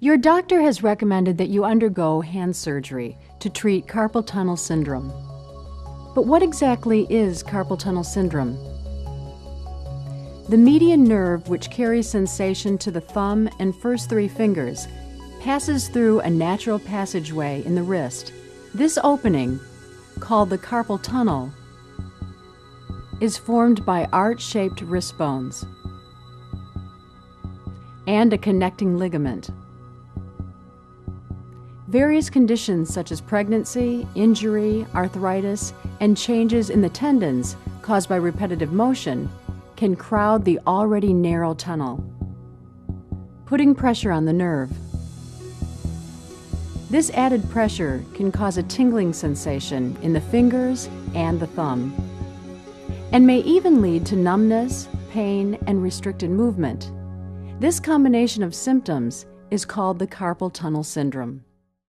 Your doctor has recommended that you undergo hand surgery to treat carpal tunnel syndrome. But what exactly is carpal tunnel syndrome? The median nerve, which carries sensation to the thumb and first three fingers, passes through a natural passageway in the wrist. This opening, called the carpal tunnel, is formed by arch shaped wrist bones and a connecting ligament. Various conditions such as pregnancy, injury, arthritis, and changes in the tendons caused by repetitive motion can crowd the already narrow tunnel, putting pressure on the nerve. This added pressure can cause a tingling sensation in the fingers and the thumb, and may even lead to numbness, pain, and restricted movement. This combination of symptoms is called the carpal tunnel syndrome.